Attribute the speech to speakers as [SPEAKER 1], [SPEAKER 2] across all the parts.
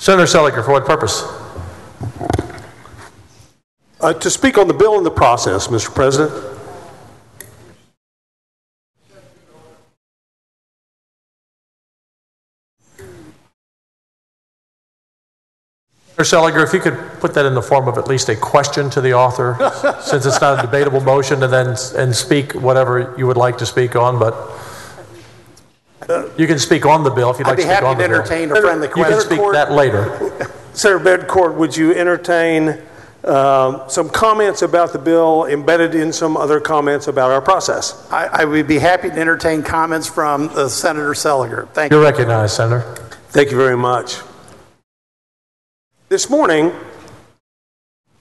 [SPEAKER 1] Senator Seliger, for what purpose?
[SPEAKER 2] Uh, to speak on the bill and the process, Mr. President.
[SPEAKER 1] Senator Seliger, if you could put that in the form of at least a question to the author, since it's not a debatable motion, and then and speak whatever you would like to speak on, but you can speak on the bill if you'd
[SPEAKER 3] I'd
[SPEAKER 1] like
[SPEAKER 3] be
[SPEAKER 1] to speak
[SPEAKER 3] happy
[SPEAKER 1] on
[SPEAKER 3] to
[SPEAKER 1] the bill.
[SPEAKER 3] entertain a friendly
[SPEAKER 1] You can
[SPEAKER 3] question.
[SPEAKER 1] speak that later.
[SPEAKER 2] Senator Bettencourt, would you entertain um, some comments about the bill embedded in some other comments about our process?
[SPEAKER 3] I, I would be happy to entertain comments from uh, Senator Seliger. Thank you.
[SPEAKER 1] You're recognized, Senator.
[SPEAKER 2] Thank you very much. This morning,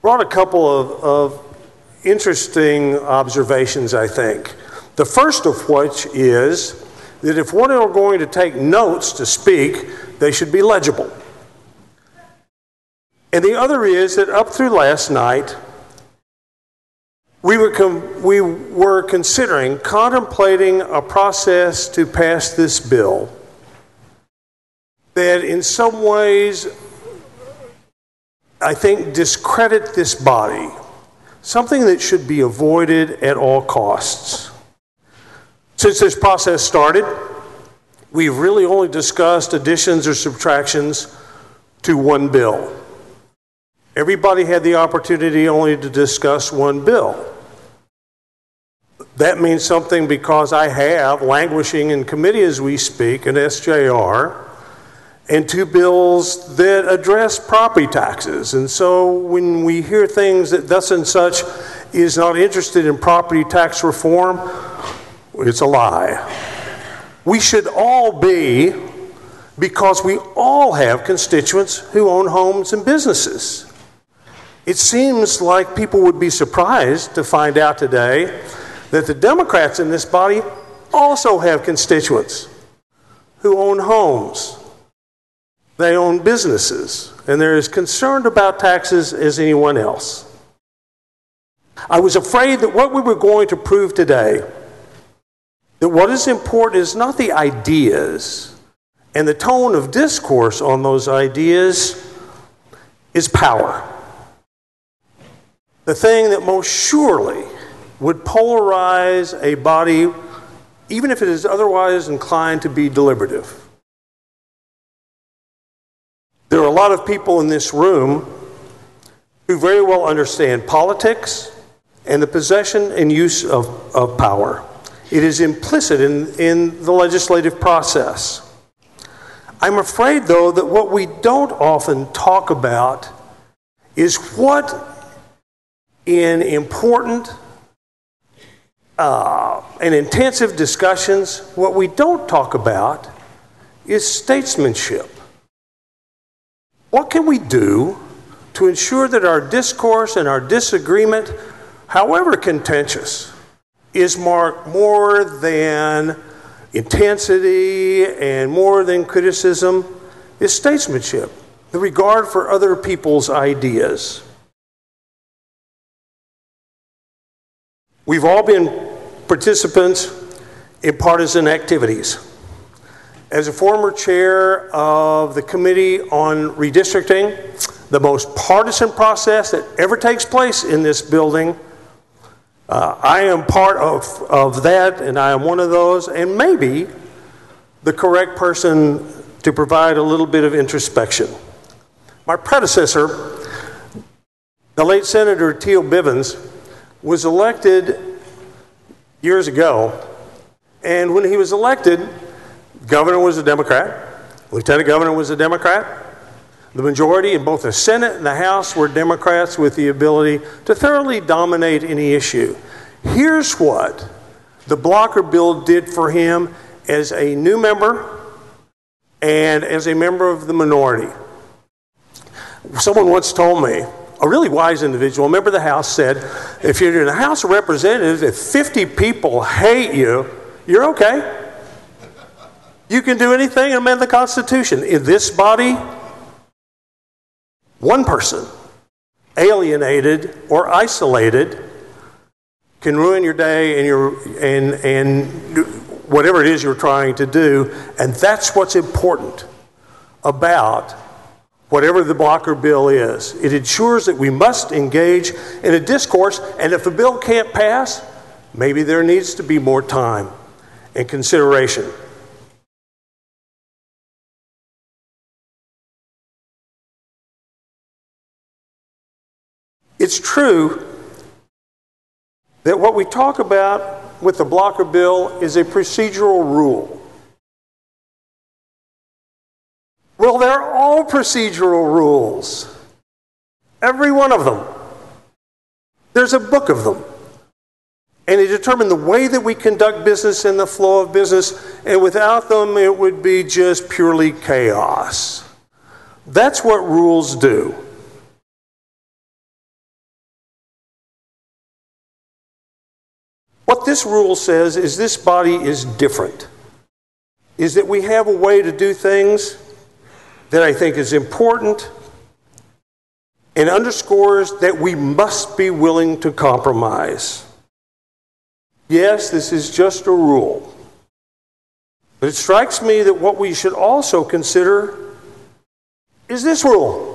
[SPEAKER 2] brought a couple of, of interesting observations, I think. The first of which is that if one are going to take notes to speak, they should be legible. And the other is that up through last night, we were, com- we were considering, contemplating a process to pass this bill that in some ways I think, discredit this body, something that should be avoided at all costs. Since this process started, we've really only discussed additions or subtractions to one bill. Everybody had the opportunity only to discuss one bill. That means something because I have languishing in committee as we speak an SJR and two bills that address property taxes. And so when we hear things that thus and such is not interested in property tax reform, it's a lie. We should all be, because we all have constituents who own homes and businesses. It seems like people would be surprised to find out today that the Democrats in this body also have constituents who own homes they own businesses, and they're as concerned about taxes as anyone else. I was afraid that what we were going to prove today, that what is important is not the ideas and the tone of discourse on those ideas, is power. The thing that most surely would polarize a body, even if it is otherwise inclined to be deliberative. There are a lot of people in this room who very well understand politics and the possession and use of, of power. It is implicit in, in the legislative process. I'm afraid, though, that what we don't often talk about is what, in important uh, and intensive discussions, what we don't talk about is statesmanship. What can we do to ensure that our discourse and our disagreement, however contentious, is marked more than intensity and more than criticism, is statesmanship, the regard for other people's ideas. We've all been participants in partisan activities. As a former chair of the Committee on Redistricting, the most partisan process that ever takes place in this building, uh, I am part of, of that, and I am one of those, and maybe the correct person to provide a little bit of introspection. My predecessor, the late Senator Teel Bivins, was elected years ago, and when he was elected, Governor was a Democrat. Lieutenant governor was a Democrat. The majority in both the Senate and the House were Democrats with the ability to thoroughly dominate any issue. Here's what the blocker bill did for him as a new member and as a member of the minority. Someone once told me, a really wise individual, a member of the House said, if you're in the House of Representatives, if 50 people hate you, you're okay. You can do anything and amend the Constitution. In this body, one person, alienated or isolated, can ruin your day and your and and whatever it is you're trying to do, and that's what's important about whatever the blocker bill is. It ensures that we must engage in a discourse, and if a bill can't pass, maybe there needs to be more time and consideration. It's true that what we talk about with the blocker bill is a procedural rule. Well, they're all procedural rules. Every one of them. There's a book of them. And they determine the way that we conduct business and the flow of business, and without them, it would be just purely chaos. That's what rules do. What this rule says is this body is different, is that we have a way to do things that I think is important and underscores that we must be willing to compromise. Yes, this is just a rule. But it strikes me that what we should also consider is this rule.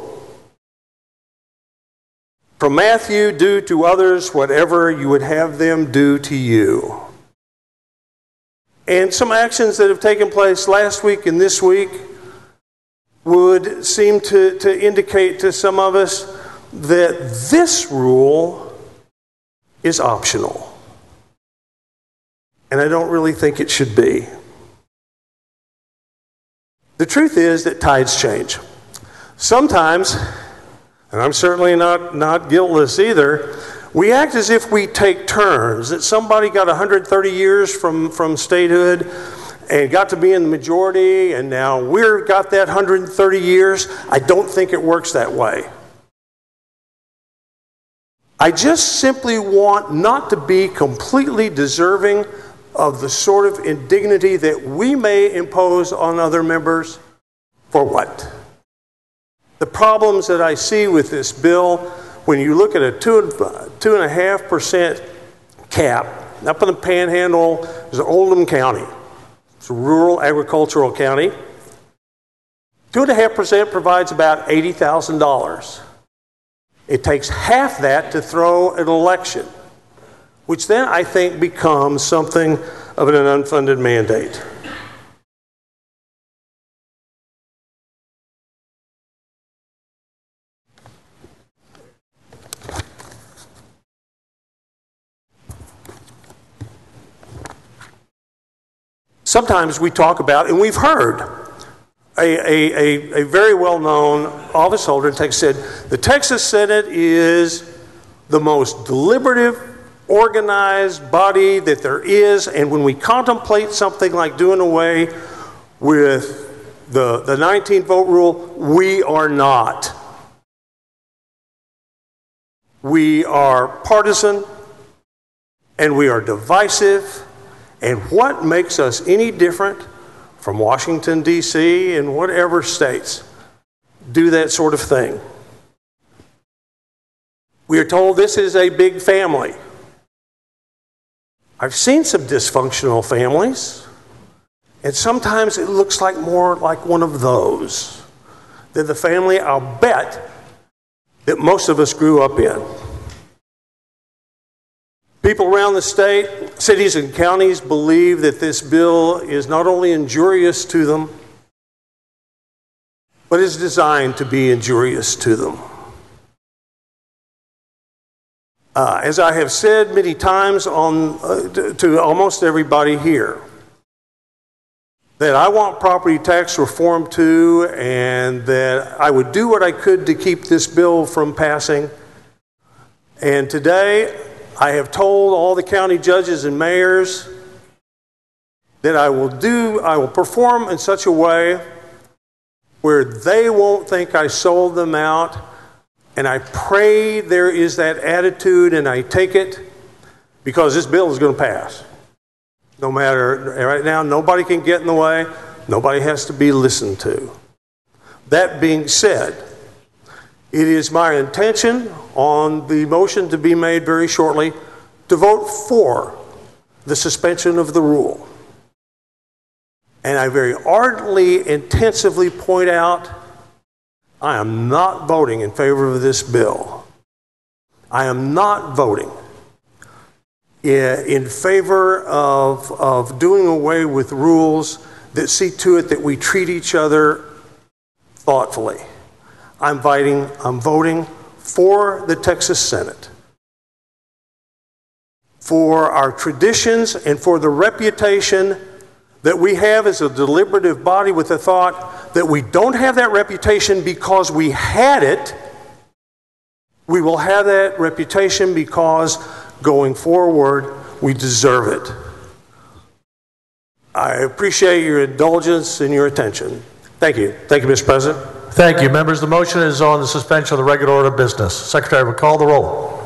[SPEAKER 2] From Matthew, do to others whatever you would have them do to you. And some actions that have taken place last week and this week would seem to, to indicate to some of us that this rule is optional. And I don't really think it should be. The truth is that tides change. Sometimes and I'm certainly not, not guiltless either, we act as if we take turns, that somebody got 130 years from, from statehood and got to be in the majority, and now we've got that 130 years. I don't think it works that way. I just simply want not to be completely deserving of the sort of indignity that we may impose on other members. For what? The problems that I see with this bill, when you look at a two, two and a half percent cap, up in the panhandle is Oldham County. It's a rural agricultural county. Two and a half percent provides about $80,000. It takes half that to throw an election, which then I think becomes something of an unfunded mandate. Sometimes we talk about, and we've heard, a, a, a, a very well known office holder in Texas said the Texas Senate is the most deliberative, organized body that there is, and when we contemplate something like doing away with the, the 19 vote rule, we are not. We are partisan and we are divisive and what makes us any different from Washington, D.C., and whatever states do that sort of thing? We are told this is a big family. I've seen some dysfunctional families, and sometimes it looks like more like one of those than the family I'll bet that most of us grew up in. People around the state, cities, and counties believe that this bill is not only injurious to them, but is designed to be injurious to them. Uh, as I have said many times on, uh, to almost everybody here, that I want property tax reform too, and that I would do what I could to keep this bill from passing. And today, I have told all the county judges and mayors that I will do, I will perform in such a way where they won't think I sold them out. And I pray there is that attitude and I take it because this bill is going to pass. No matter, right now, nobody can get in the way, nobody has to be listened to. That being said, it is my intention on the motion to be made very shortly to vote for the suspension of the rule. And I very ardently, intensively point out I am not voting in favor of this bill. I am not voting eh, in favor of, of doing away with rules that see to it that we treat each other thoughtfully. I'm voting, I'm voting for the Texas Senate. For our traditions and for the reputation that we have as a deliberative body with the thought that we don't have that reputation because we had it. We will have that reputation because going forward, we deserve it. I appreciate your indulgence and your attention. Thank you. Thank you, Mr. President.
[SPEAKER 1] Thank you. Members, the motion is on the suspension of the regular order of business. Secretary will call the roll.